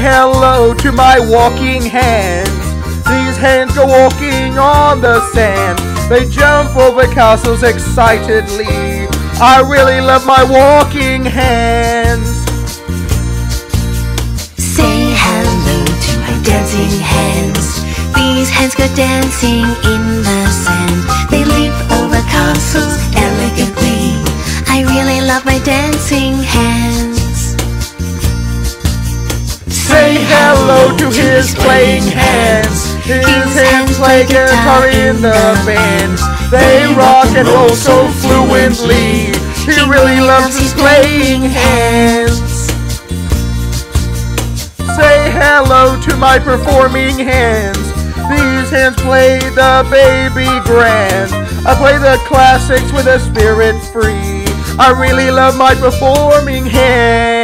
hello to my walking hands. These hands go walking on the sand. They jump over castles excitedly. I really love my walking hands. Say hello to my dancing hands. These hands go dancing in the sand. They leap over castles elegantly. I really love my dancing hands. To his playing hands. His hands play guitar in the band. They rock and roll so fluently. He really loves his playing hands. Say hello to my performing hands. These hands play the baby grand. I play the classics with a spirit free. I really love my performing hands.